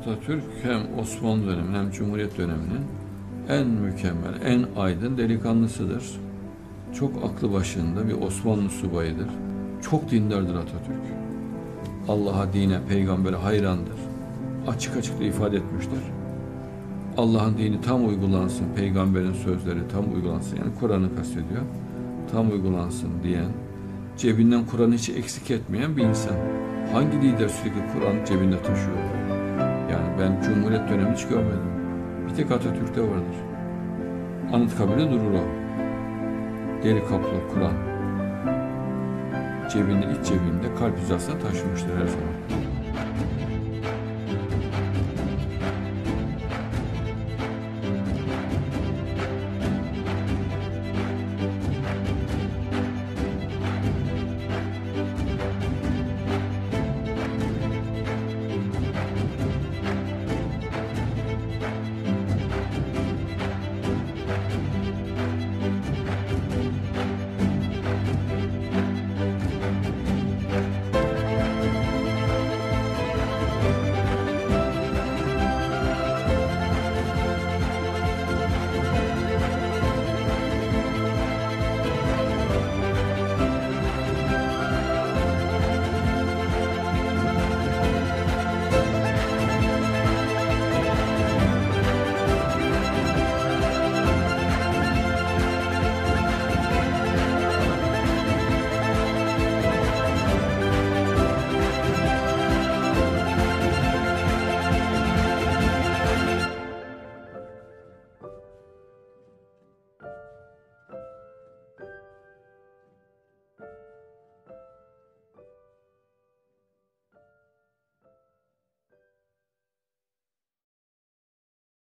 Atatürk hem Osmanlı dönemi hem Cumhuriyet döneminin en mükemmel, en aydın delikanlısıdır. Çok aklı başında bir Osmanlı subayıdır. Çok dindardır Atatürk. Allah'a, dine, peygambere hayrandır. Açık açık da ifade etmiştir. Allah'ın dini tam uygulansın, peygamberin sözleri tam uygulansın. Yani Kur'an'ı kastediyor. Tam uygulansın diyen, cebinden Kur'an'ı hiç eksik etmeyen bir insan. Hangi lider sürekli Kur'an cebinde taşıyor? Ben Cumhuriyet dönemi hiç görmedim. Bir tek Atatürk'te vardır. Anıtkabir'de durur o. Deri kaplı Kur'an. Cebinde, iç cebinde kalp hizasına taşımıştır her zaman.